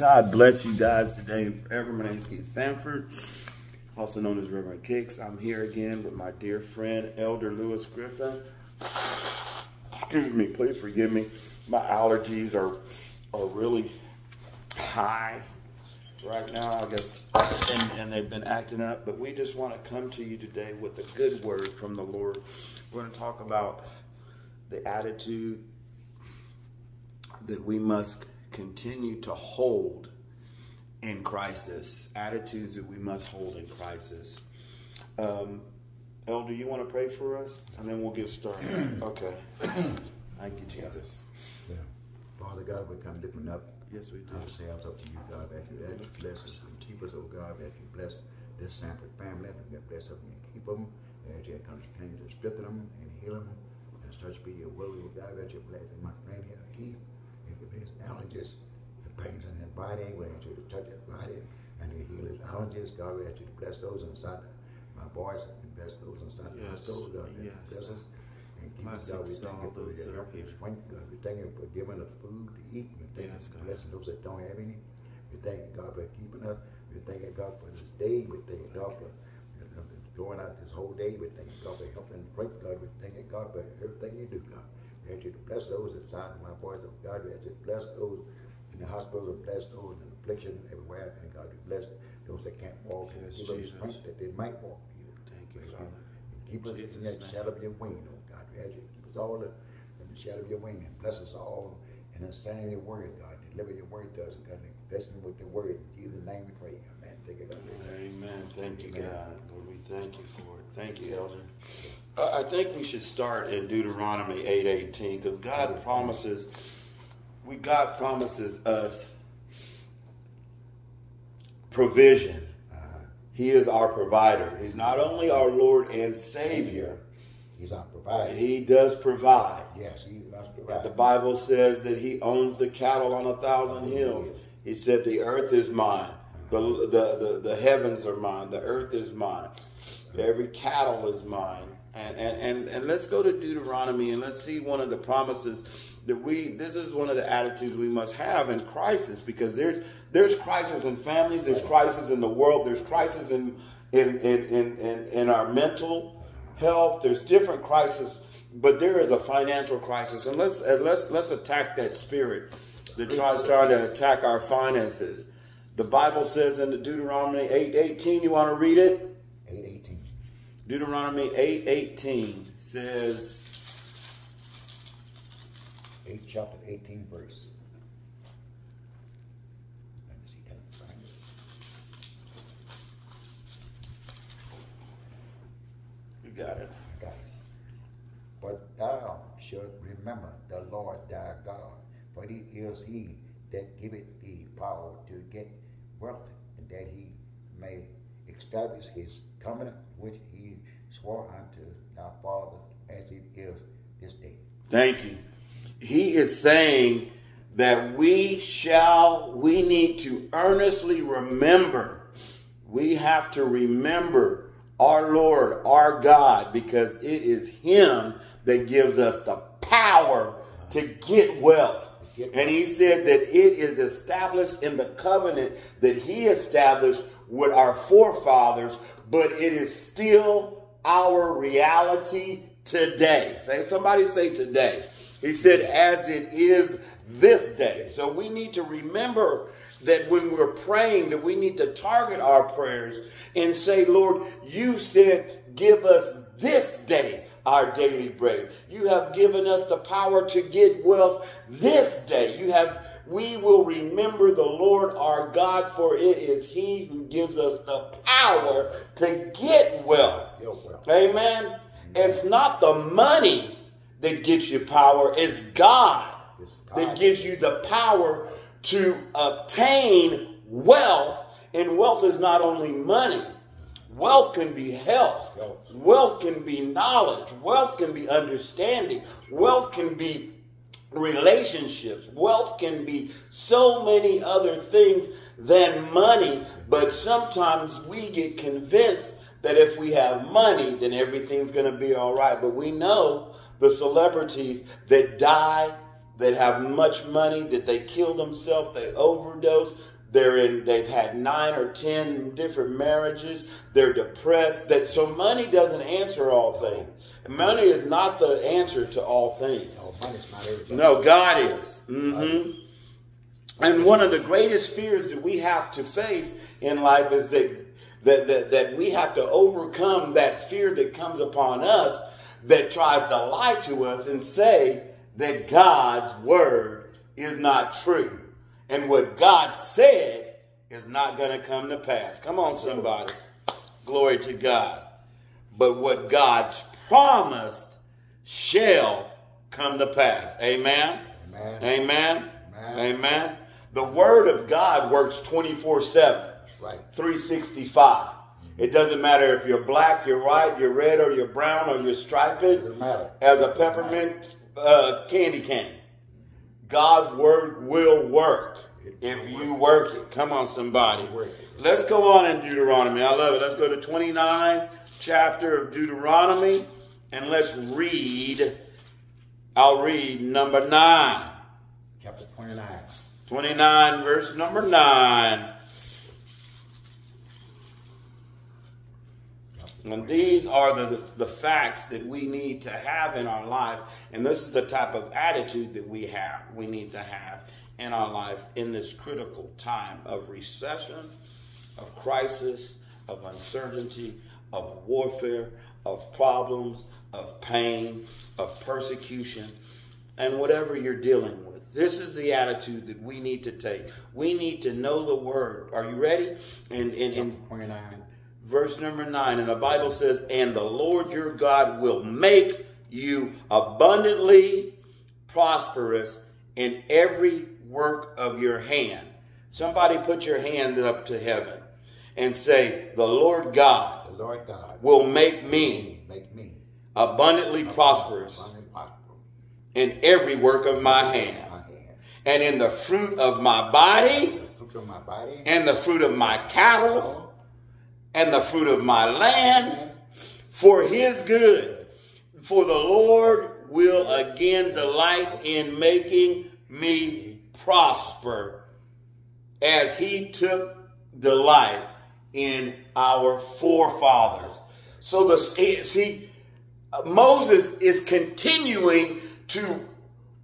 God bless you guys today. and Forever, my name is Keith Sanford, also known as Reverend Kix. I'm here again with my dear friend, Elder Lewis Griffin. Excuse me, please forgive me. My allergies are are really high right now, I guess, and, and they've been acting up. But we just want to come to you today with a good word from the Lord. We're going to talk about the attitude that we must continue to hold in crisis, attitudes that we must hold in crisis. Um, Elder, you want to pray for us? And then we'll get started. okay. Thank you, Jesus. Yeah. Father God, we come lifting up Yes, we do. ourselves up to you, God. That you, that you bless us and keep us, oh God. That you bless this Sanford family. That you bless them and keep them. That you continue to strengthen them and heal them. And such be your will, oh God. That you bless my friend here, Keith. His allergies and pains in his body. We ask you to touch his body and you heal his allergies. God, we ask you to bless those inside my boys and bless those inside the Yes, hospital. God, that yes, bless us. And keep us, God. We thank you for your help and strength, God. We thank you for giving us food to eat. We thank Yes, you for God. blessing those that don't have any. We thank you, God, for keeping us. We thank you, God, for this day. We thank you, God, for going out this whole day. We thank you, God, for health and strength, God. We thank you, God, for everything you do, God. We you bless those inside of my voice, oh God. We ask you bless those in the hospitals and bless those in affliction everywhere. And God, we bless those that can't walk and Yes, give them strength that they might walk. Thank you, Father. and keep us in Jesus' that name. shadow of your wing, oh God. We ask you keep us all in in the shadow of your wing and bless us all and then send your word, God. Deliver your word to us, God. And bless them with the word. In Jesus' name we pray. Amen. Thank you, God. Amen. Thank you, God. Lord, we thank you for it. Thank you, Elder. I think we should start in Deuteronomy 8:18 because God promises, we God promises us provision. He is our provider. He's not only our Lord and Savior, He's our provider. He does provide. Yes, He's our The. Bible says that He owns the cattle on a thousand hills. He said, The earth is mine, the, the, the, the heavens are mine, the earth is mine, every cattle is mine. And, and, and, let's go to Deuteronomy and let's see one of the promises that we, this is one of the attitudes we must have in crisis because there's, there's crisis in families, there's crisis in the world, there's crisis in, in, in, in, in, our mental health, there's different crises, but there is a financial crisis. And let's, let's, let's attack that spirit that tries trying to attack our finances. The Bible says in the Deuteronomy 8 18, you want to read it? 818. Deuteronomy 8 18 says, 8 chapter 18 verse. Let me see, can I find it? you got it. Got it. But thou shalt remember the Lord thy God, for he it is he that giveth thee power to get wealth, and that he may establish his covenant which he swore unto thy fathers as it is this day. Thank you. He is saying that we shall, we need to earnestly remember. We have to remember our Lord, our God, because it is Him that gives us the power to get wealth. And He said that it is established in the covenant that He established with our forefathers, but it is still our reality today. Say somebody say today. He said as it is this day. So we need to remember that when we're praying that we need to target our prayers and say, Lord, you said give us this day our daily bread. You have given us the power to get wealth this day. You have we will remember the Lord our God, for it is He who gives us the power to get wealth. Your. Amen. It's not the money that gets you power, it's God It's that gives you the power to obtain wealth. And wealth is not only money, wealth can be Health. wealth can be knowledge, wealth can be understanding, wealth can be relationships, wealth can be so many other things than money. But sometimes we get convinced that if we have money, then everything's going to be all right. But we know the celebrities that die that have much money that they kill themselves, they overdose. They're in. They've had nine or ten different marriages. They're depressed. That so money doesn't answer all things. Money is not the answer to all things. No, money's not everything. No, God is. hmm And one of the greatest fears that we have to face in life is that, that, that, that we have to overcome that fear that comes upon us that tries to lie to us and say that God's word is not true. And what God said is not going to come to pass. Come on, somebody. Glory to God. But what God's promised shall come to pass. Amen. Amen. Amen. Amen. The word of God works 24 7, right. 365. It doesn't matter if you're black, you're white, you're red, or you're brown, or you're striped Doesn't matter. as a peppermint uh, candy cane. God's word will work if you work it. Come on, somebody. Let's go on in Deuteronomy. I love it. Let's go to 29 chapter of Deuteronomy and let's read. I'll read number 9. Chapter 29. 29 verse number 9. And these are the, the facts that we need to have in our life. And this is the type of attitude that we have, we need to have in our life in this critical time of recession, of crisis, of uncertainty, of warfare, of problems, of pain, of persecution, and whatever you're dealing with. This is the attitude that we need to take. We need to know the word. Are you ready? And, and, and 29. Verse number nine, and the Bible says, And the Lord your God will make you abundantly prosperous in every work of your hand. Somebody put your hand up to heaven and say, The Lord God The Lord God will make me make me abundantly prosperous abundantly prosperous in every work of my hand, my hand. and in the fruit of my body, The fruit of my body and the fruit of my cattle, and the fruit of my land, for his good. For the Lord will again delight in making me prosper as he took delight in our forefathers. So the see Moses is continuing to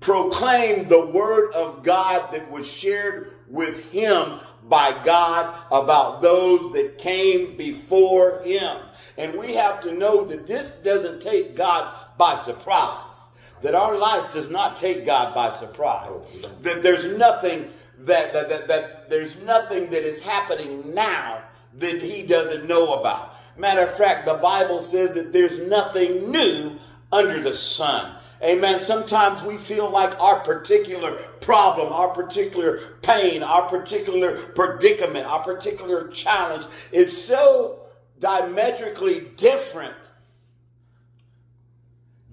proclaim the word of God that was shared with him by God about those that came before him. And we have to know that this doesn't take God by surprise. That our life does not take God by surprise. That there's nothing that, that, that, that there's nothing that is happening now that he doesn't know about. Matter of fact, the Bible says that there's nothing new under the sun. Amen. Sometimes we feel like our particular problem, our particular pain, our particular predicament, our particular challenge is so diametrically different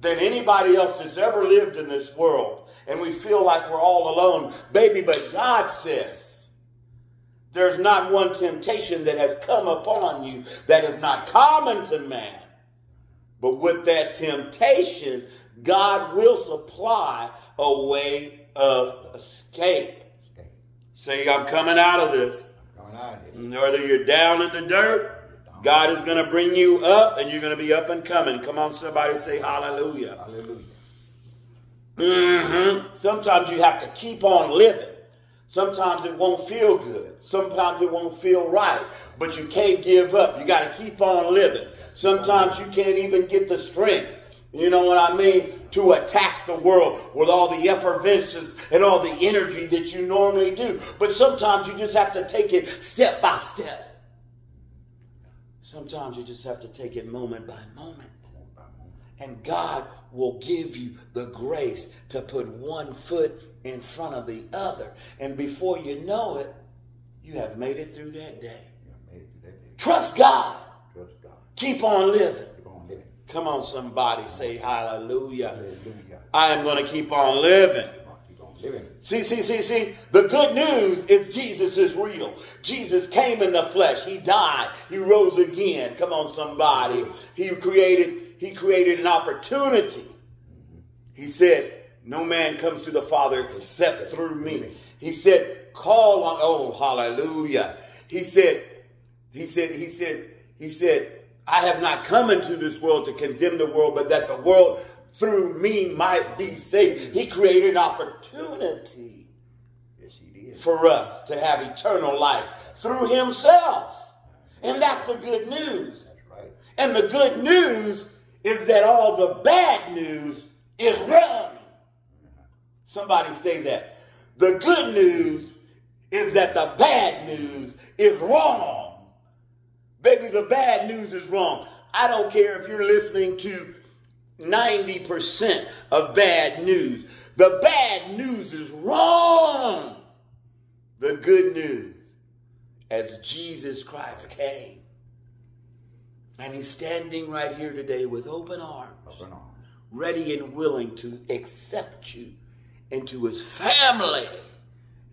than anybody else that's ever lived in this world. And we feel like we're all alone. Baby, but God says, there's not one temptation that has come upon you that is not common to man. But with that temptation, God will supply a way of escape. Say, I'm coming out of this. Out of it. Whether you're down in the dirt, God is going to bring you up and you're going to be up and coming. Come on, somebody say hallelujah. Hallelujah. hmm Sometimes you have to keep on living. Sometimes it won't feel good. Sometimes it won't feel right. But you can't give up. You got to keep on living. Sometimes you can't even get the strength. You know what I mean? To attack the world with all the effervescence and all the energy that you normally do. But sometimes you just have to take it step by step. Sometimes you just have to take it moment by moment. And God will give you the grace to put one foot in front of the other. And before you know it, you have made it through that day. Yeah, made it to that day. Trust God. Trust God. Keep on living. Keep on living. Come on, somebody say hallelujah. Hallelujah. I am going to keep on living. Come Keep on living. See, see, see, see. The good news is Jesus is real. Jesus came in the flesh. He died. He rose again. Come on, somebody. He created, he created an opportunity. He said, no man comes to the Father except through me. He said, call on, oh, hallelujah. He said, he said, he said, he said, I have not come into this world to condemn the world, but that the world through me might be saved. He created an opportunity Yes, he did. for us to have eternal life through himself. And that's the good news. Right. And the good news is that all the bad news is wrong. Somebody say that. The good news is that the bad news is wrong. Baby, the bad news is wrong. I don't care if you're listening to 90% of bad news. The bad news is wrong. The good news, as Jesus Christ came, and he's standing right here today with open arms, Open arms. ready and willing to accept you into his family.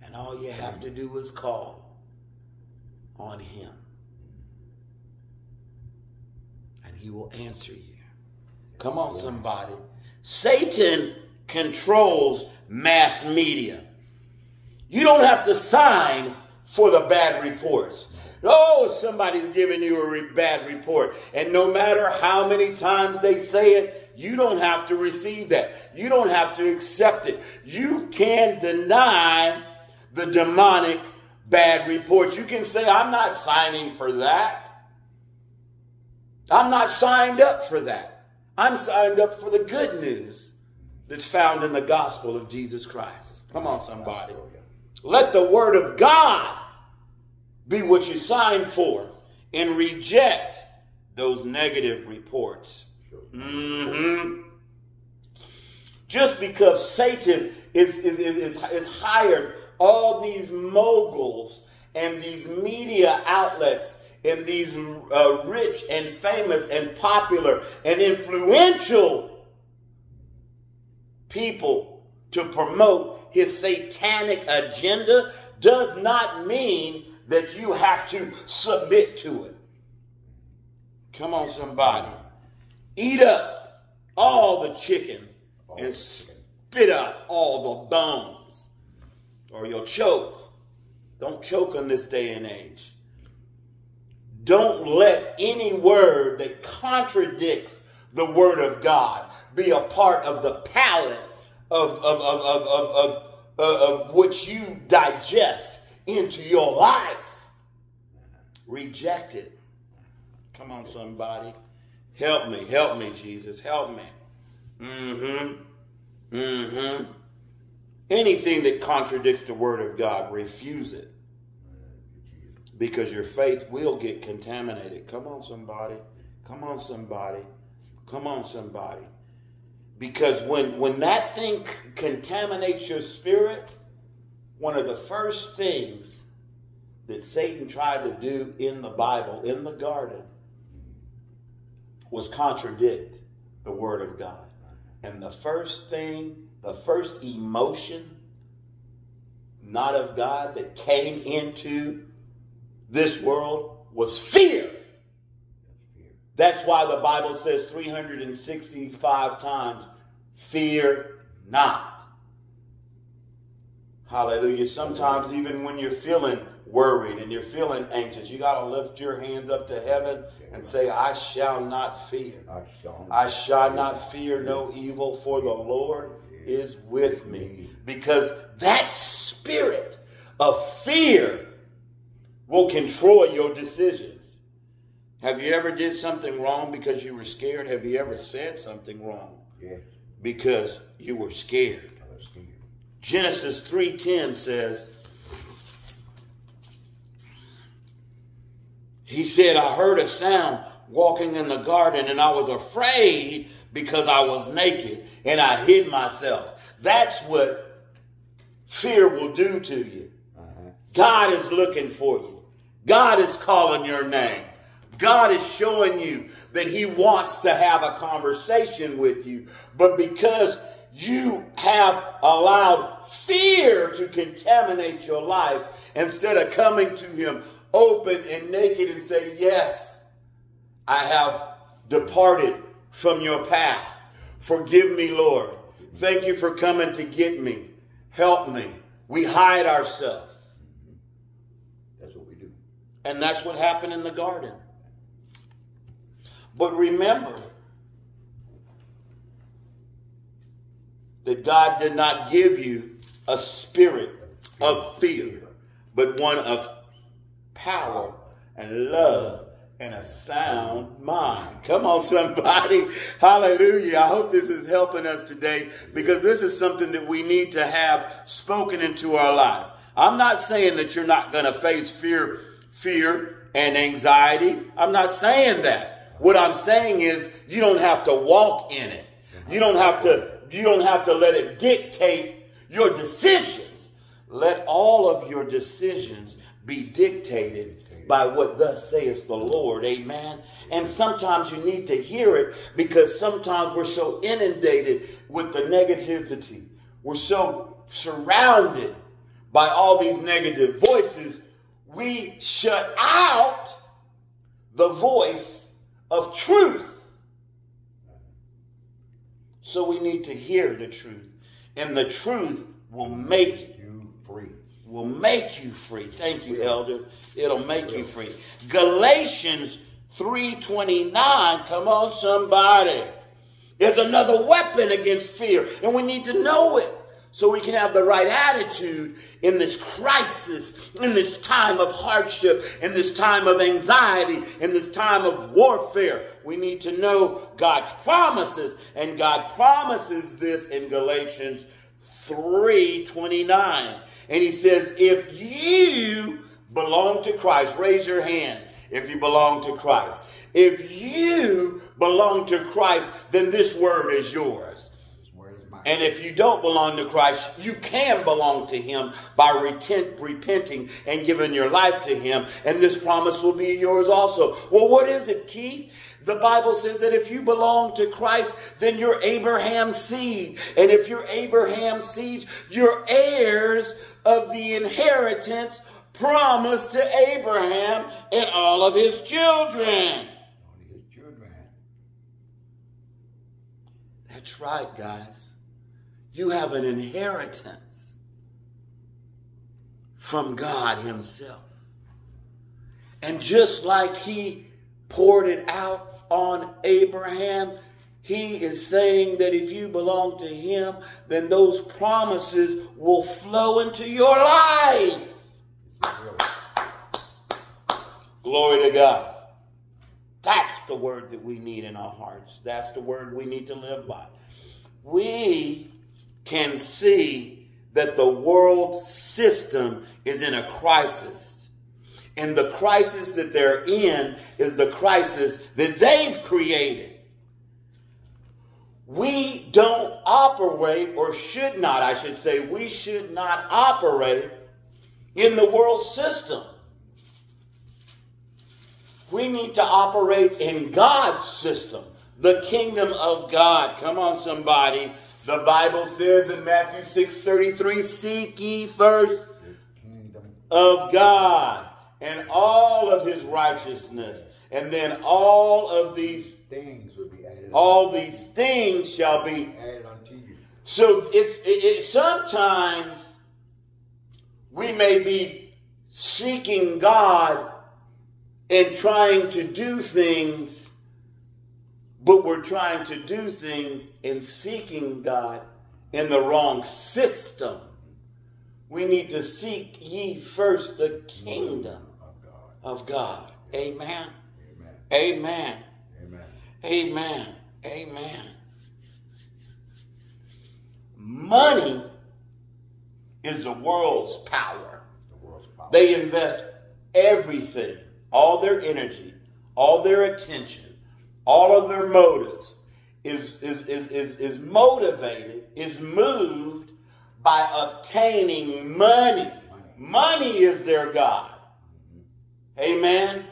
And all you have to do is call on him. He will answer you. Come on, somebody. Satan controls mass media. You don't have to sign for the bad reports. Oh, somebody's giving you a re- bad report. And no matter how many times they say it, you don't have to receive that. You don't have to accept it. You can deny the demonic bad reports. You can say, I'm not signing for that. I'm not signed up for that. I'm signed up for the good news that's found in the gospel of Jesus Christ. Come on, somebody. Let the word of God be what you sign for and reject those negative reports. hmm Just because Satan is, is, is, is hired all these moguls and these media outlets and these uh, rich and famous and popular and influential people to promote his satanic agenda does not mean that you have to submit to it. Come on, somebody. Eat up all the chicken and spit out all the bones, or you'll choke. Don't choke on this day and age. Don't let any word that contradicts the word of God be a part of the palate of, of, of, of, uh, of what you digest into your life. Reject it. Come on, somebody. Help me. Help me, Jesus. Help me. Mm-hmm. Mm-hmm. Anything that contradicts the word of God, refuse it. Because your faith will get contaminated. Come on, somebody. Come on, somebody. Come on, somebody. Because when, when that thing contaminates your spirit, one of the first things that Satan tried to do in the Bible, in the garden, was contradict the Word of God. And the first thing, the first emotion, not of God, that came into this world was fear. That's why the Bible says 365 times, fear not. Hallelujah. Sometimes, even when you're feeling worried and you're feeling anxious, you got to lift your hands up to heaven and say, I shall not fear. I shall not fear no evil, for the Lord is with me. Because that spirit of fear will control your decisions. Have you ever did something wrong because you were scared? Have you ever said something wrong Yeah, because you were scared? Scared. Genesis 3:10 says He said I heard a sound walking in the garden and I was afraid because I was naked and I hid myself. That's what fear will do to you. Uh-huh. God is looking for you. God is calling your name. God is showing you that He wants to have a conversation with you. But because you have allowed fear to contaminate your life, instead of coming to Him open and naked and say, Yes, I have departed from your path. Forgive me, Lord. Thank you for coming to get me. Help me. We hide ourselves. That's what we do. And that's what happened in the garden. But remember that God did not give you a spirit of fear, but one of power and love and a sound mind. Come on, somebody. Hallelujah. I hope this is helping us today because this is something that we need to have spoken into our life. I'm not saying that you're not going to face fear, fear and anxiety. I'm not saying that. What I'm saying is you don't have to walk in it. You don't have to you don't have to let it dictate your decisions. Let all of your decisions be dictated by what thus saith the Lord. Amen. And sometimes you need to hear it because sometimes we're so inundated with the negativity. We're so surrounded by all these negative voices. We shut out the voice of truth. So we need to hear the truth. And the truth will make You free. will make you free. Thank you, elder. It'll make you free. Galatians 3:29, come on somebody. Is another weapon against fear, and we need to know it so we can have the right attitude in this crisis, in this time of hardship, in this time of anxiety, in this time of warfare. We need to know God's promises, and God promises this in Galatians 3:29. And he says, if you belong to Christ, raise your hand if you belong to Christ. If you belong to Christ, then this word is yours. This word is mine. And if you don't belong to Christ, you can belong to Him by retent, repenting and giving your life to Him. And this promise will be yours also. Well, what is it, Keith? The Bible says that if you belong to Christ, then you're Abraham's seed. And if you're Abraham's seed, you're heirs of the inheritance promised to Abraham and all of his children. Only his children. That's right, guys. You have an inheritance from God Himself. And just like He poured it out on Abraham, He is saying that if you belong to Him, then those promises will flow into your life. Glory to God. That's the word that we need in our hearts. That's the word we need to live by. We can see that the world system is in a crisis. And the crisis that they're in is the crisis that they've created. We don't operate, or should not, I should say, we should not operate in the world system. We need to operate in God's system, the kingdom of God. Come on, somebody. The Bible says in Matthew 6 33, seek ye first The kingdom. of God and all of his righteousness. And then all of these, Things will be added, all these things shall be added unto you. so it's it, it, sometimes we may be seeking God and trying to do things, but we're trying to do things and seeking God in the wrong system. We need to seek ye first the kingdom Of God. Amen. Amen. Amen. Amen. Amen. Money is. The world's power. They invest everything, all their energy, all their attention, all of their motives is, is, is, is, is motivated, is moved by obtaining money. Money is their God. Amen.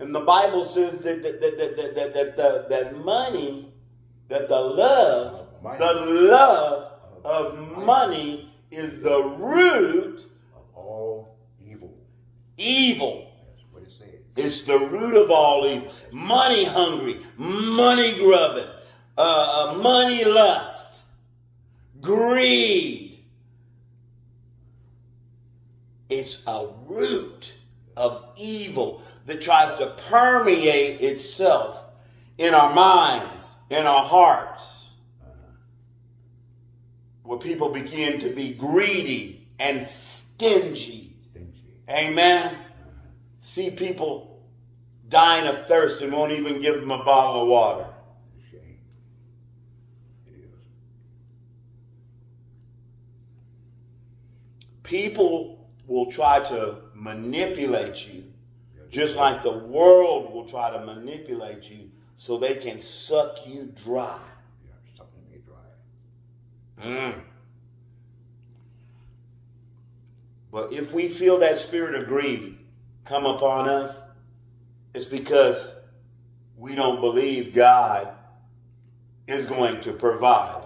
And the Bible says that that that that that, that, that, that, money, that the love, Money. the love of money is the root of all evil. evil. That's what it said. It's the root of all evil. Money hungry, money grubbing, uh, uh, money lust. greed. It's a root of evil that tries to permeate itself in our minds, in our hearts, where people begin to be greedy and stingy. Stingy. Amen. See people dying of thirst and won't even give them a bottle of water. Shame. It is. People will try to manipulate you just like the world will try to manipulate you so they can suck you dry. Me dry. Mm. But if we feel that spirit of greed come upon us, it's because we don't believe God is going to provide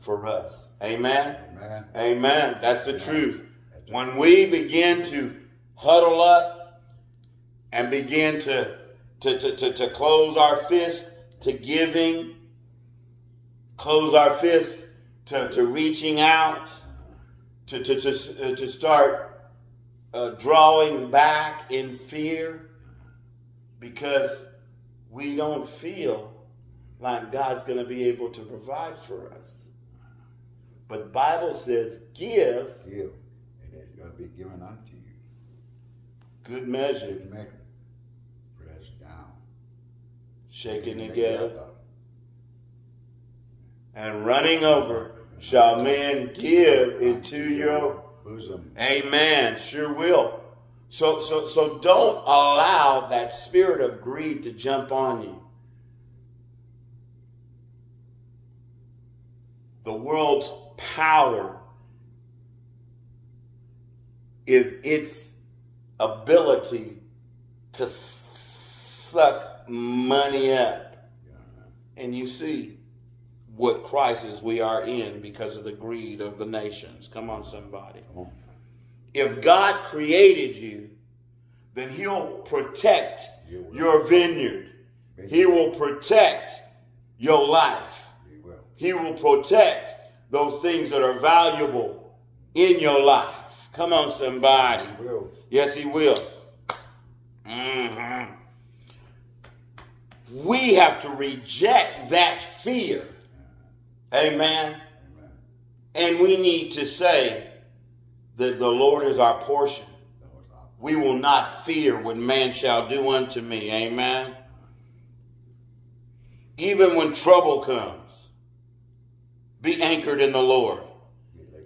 for us. Amen. Amen. Amen. That's the truth. When we begin to huddle up and begin to, to, to, to, to close our fist to giving, close our fist to, to reaching out, to, to, to, to start uh, drawing back in fear because we don't feel like God's going to be able to provide for us. But the Bible says, give Give, and it's going to be given unto you. good measure, Good measure. Pressed down. shaken Make together, and running over shall men give into your bosom. Amen. Sure will. So so so don't allow that spirit of greed to jump on you. The world's power is its ability to suck money up. And you see what crisis we are in because of the greed of the nations. Come on, somebody. If God created you, then He'll protect your vineyard. He will protect your life. He will. Protect those things that are valuable in your life. Come on, somebody. Yes, He will. Mhm. We have to reject that fear. Amen. And we need to say that the Lord is our portion. We will not fear what man shall do unto me. Amen. Even when trouble comes, be anchored in the Lord. in the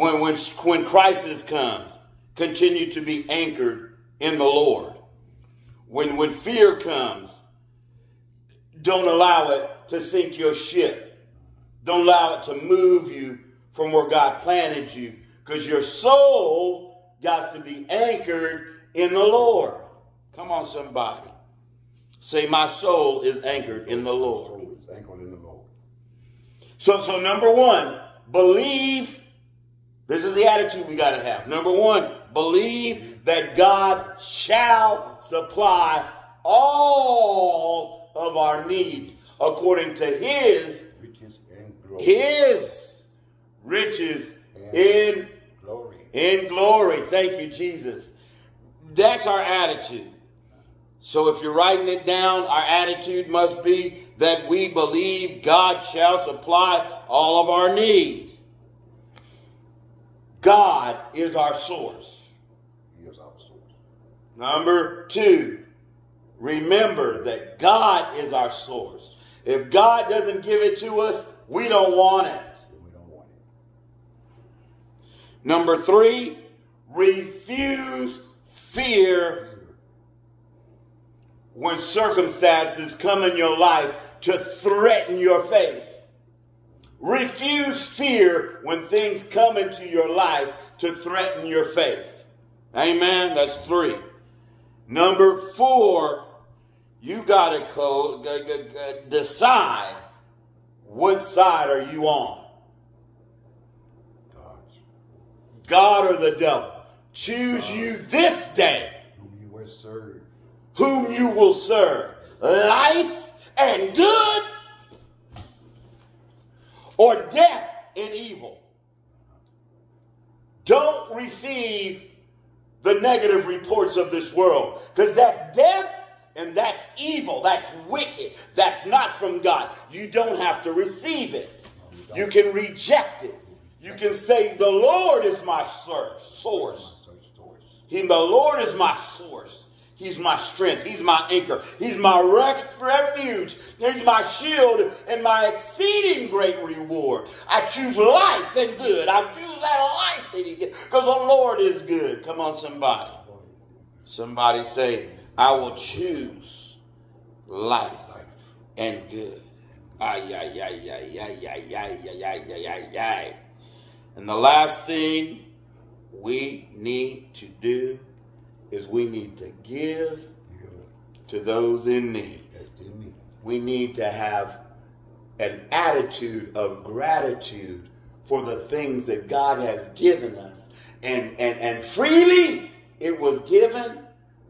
Lord. When, when, when crisis comes, continue to be anchored in the Lord. When, when fear comes, don't allow it to sink your ship. Don't allow it to move you from where God planted you because your soul got to be anchored in the Lord. Come on, somebody. Say, My soul is anchored in the Lord. Soul is anchored in the Lord. So, so number one, believe. This is the attitude we got to have. Number one, believe that God shall supply all of our needs according to His glory. His riches in Glory. in glory. Thank you, Jesus. That's our attitude. So if you're writing it down, our attitude must be that we believe God shall supply all of our need. God is our source. He is our source. Number two, remember that God is our source. If God doesn't give it to us, we don't want it. Number three, refuse fear when circumstances come in your life to threaten your faith. Refuse fear when things come into your life to threaten your faith. Amen. That's three. Number four, you got to decide what side are you on. God or the devil. Choose you this day Whom you will serve. whom you will serve. Life and good or death and evil. Don't receive the negative reports of this world because that's death and that's evil. That's wicked. That's not from God. You don't have to receive it. You can reject it. You can say, The Lord is my source. He, the Lord is my source. He's my strength. He's my anchor. He's my refuge. He's my shield and my exceeding great reward. I choose life and good. I choose that life that He gives because the Lord is good. Come on, somebody. Somebody say, I will choose life and good. Ay, ay, ay, ay, ay, ay, ay, ay, ay, ay, ay. And the last thing we need to do is we need to give to those in need. We need to have an attitude of gratitude for the things that God has given us. And, and, and freely it was given,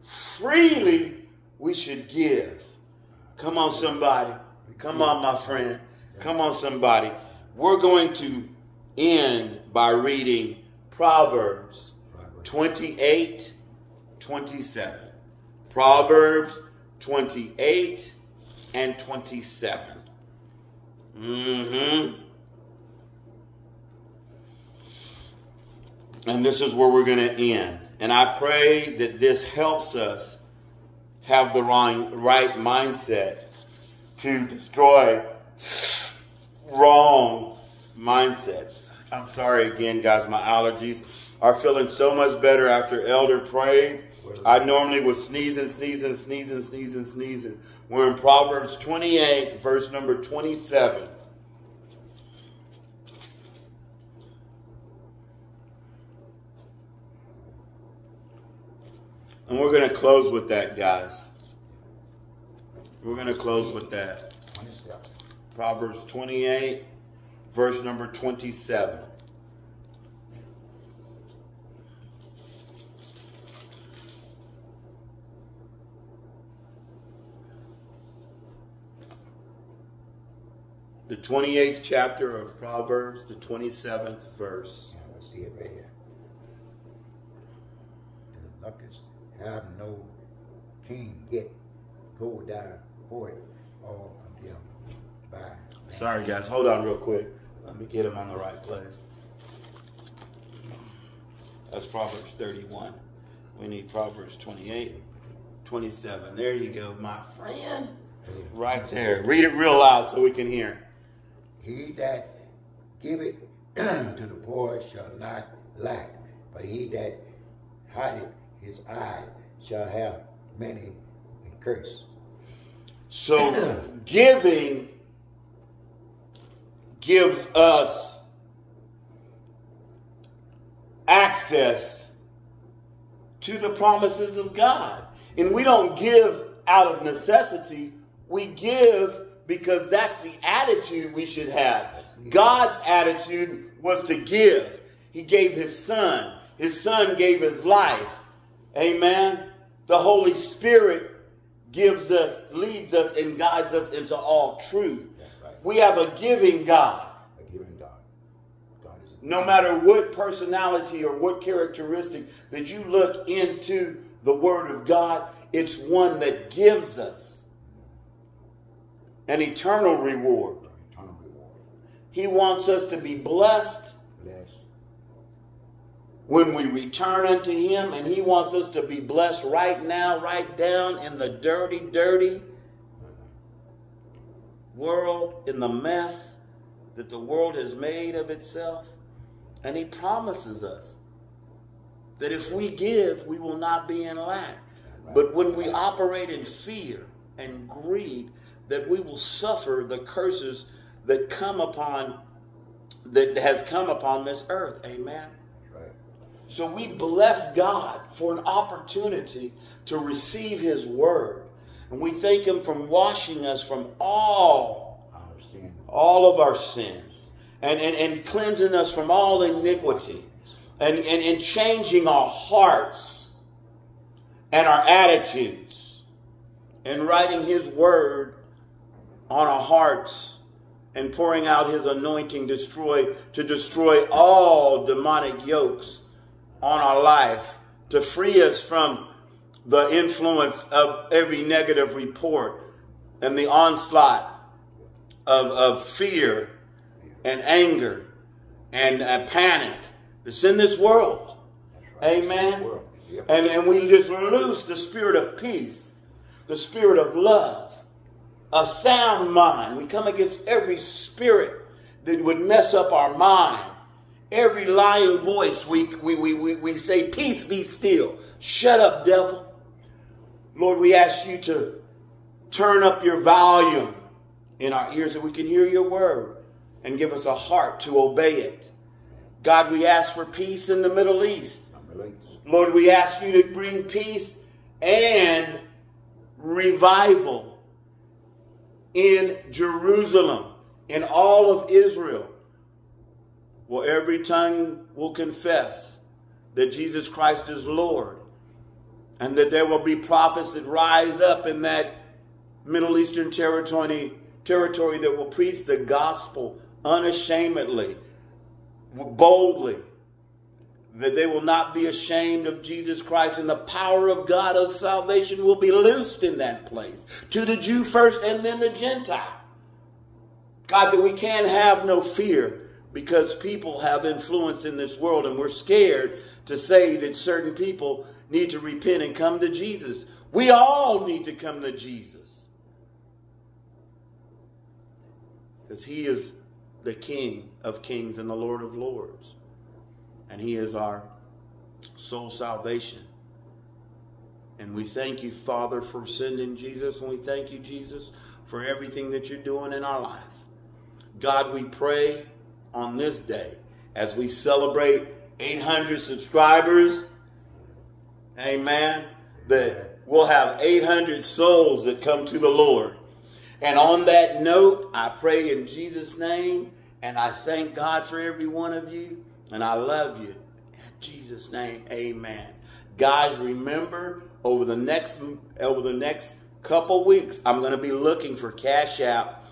freely we should give. Come on, somebody. Come on, my friend. Come on, somebody. We're going to end by reading Proverbs 28 27. Proverbs 28 and 27. Mm-hmm. And this is where we're going to end. And I pray that this helps us have the right, right mindset to destroy wrong mindsets. I'm sorry again, guys, my allergies are feeling so much better after Elder prayed. I normally was sneezing, sneezing, sneezing, sneezing, sneezing. We're in Proverbs 28, verse number 27. And we're going to close with that, guys. We're going to close with that. Proverbs 28, verse number 27. the 28th chapter of Proverbs, the 27th verse. Yeah, I see it right here. The luckiest have no king yet go down for it all until by. Sorry, guys. Hold on real quick. Let me get him on the right place. That's Proverbs 31. We need Proverbs 28, 27. There you go, my friend. Right there. Read it real loud so we can hear. He that giveth to the poor shall not lack, but he that hideth his eye shall have many and curse. So giving gives us access to the promises of God. And we don't give out of necessity, we give because that's the attitude we should have. God's attitude was to give. He gave his son. His son gave his life. Amen. The Holy Spirit gives us, leads us, and guides us into all truth. Right. We have a giving God. A giving God. God no matter what personality or what characteristic that you look into the Word of God, it's one that gives us an eternal reward. Eternal reward. He wants us to be blessed. When we return unto Him, and He wants us to be blessed right now, right down in the dirty, dirty world, in the mess that the world has made of itself. And He promises us that if we give, we will not be in lack. But when we operate in fear and greed, that we will suffer the curses that come upon that has come upon this earth. Amen. So we bless God for an opportunity to receive his word. And we thank him for washing us from all all of our sins and, and, and cleansing us from all iniquity and, and, and changing our hearts and our attitudes and writing his word on our hearts and pouring out his anointing destroy to destroy all demonic yokes on our life, to free us from the influence of every negative report and the onslaught of, of fear and anger and uh, panic that's in this world. Amen. And, and we just lose the spirit of peace, the spirit of love, a sound mind. We come against every spirit that would mess up our mind. Every lying voice, we, we, we, we, we say, Peace be still. Shut up, devil. Lord, we ask you to turn up your volume in our ears that we can hear your word and give us a heart to obey it. God, we ask for peace in the Middle East. Lord, we ask you to bring peace and revival in Jerusalem, in all of Israel. Well, every tongue will confess that Jesus Christ is Lord and that there will be prophets that rise up in that Middle Eastern territory, territory that will preach the gospel unashamedly, boldly, that they will not be ashamed of Jesus Christ, and the power of God of salvation will be loosed in that place to the Jew first and then the Gentile. God, that we can't have no fear because people have influence in this world, and we're scared to say that certain people need to repent and come to Jesus. We all need to come to Jesus because He is the King of kings and the Lord of lords and he is our soul salvation. And we thank you, Father, for sending Jesus, and we thank you, Jesus, for everything that you're doing in our life. God, we pray on this day as we celebrate 800 subscribers, amen, that we'll have 800 souls that come to the Lord. And on that note, I pray in Jesus' name, and I thank God for every one of you. And I love you. In Jesus' name, amen. Guys, remember over the next over the next couple weeks, I'm going to be looking for Cash App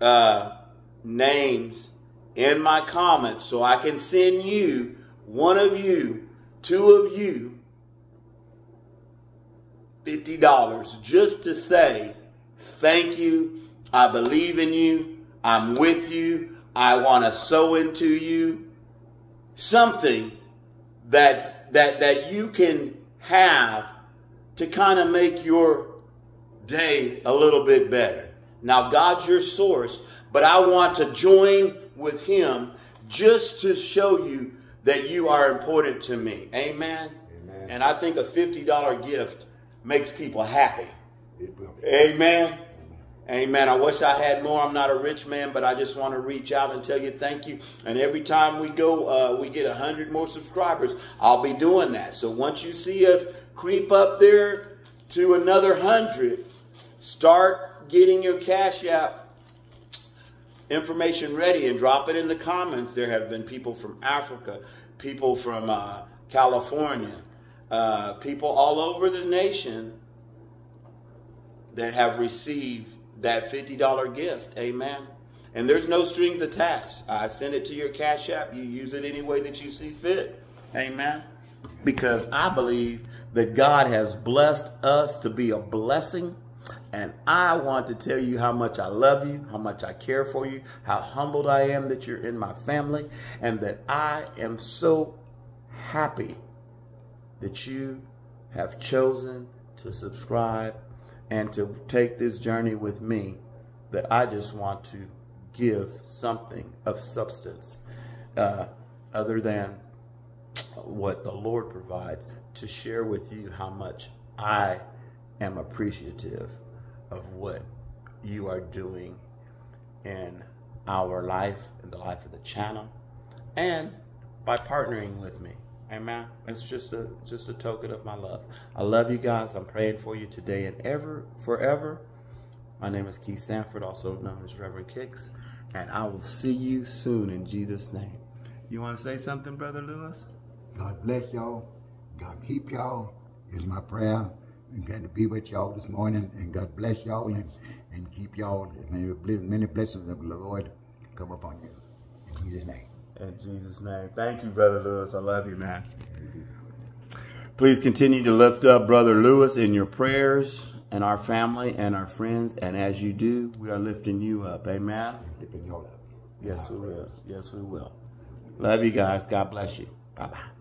uh, names in my comments so I can send you, one of you, two of you, $50 just to say, thank you, I believe in you, I'm with you, I want to sow into you, something that that that you can have to kind of make your day a little bit better. Now God's your source, but I want to join with him just to show you that you are important to me. Amen. Amen. And I think a $50 gift makes people happy. Amen. Amen. I wish I had more. I'm not a rich man, but I just want to reach out and tell you thank you. And every time we go, uh, we get a hundred more subscribers. I'll be doing that. So once you see us creep up there to another hundred, start getting your Cash App information ready and drop it in the comments. There have been people from Africa, people from uh, California, uh, people all over the nation that have received that $50 gift. Amen. And there's no strings attached. I send it to your Cash App. You use it any way that you see fit. Amen. Because I believe that God has blessed us to be a blessing. And I want to tell you how much I love you, how much I care for you, how humbled I am that you're in my family, and that I am so happy that you have chosen to subscribe and to take this journey with me that I just want to give something of substance uh, other than what the Lord provides to share with you how much I am appreciative of what you are doing in our life, in the life of the channel, and by partnering with me. Amen. It's just a just a token of my love. I love you guys. I'm praying for you today and ever, forever. My name is Keith Sanford, also known as Reverend Kix, and I will see you soon in Jesus' name. You want to say something, Brother Lewis? God bless y'all. God keep y'all is my prayer. And glad to be with y'all this morning. And God bless y'all and, and keep y'all. Many, many blessings of the Lord come upon you. In Jesus' name. In Jesus' name. Thank you, Brother Lewis. I love you, man. Please continue to lift up Brother Lewis in your prayers and our family and our friends. And as you do, we are lifting you up. Amen. Lifting y'all up. Yes, we will. Yes, we will. Love you guys. God bless you. Bye bye.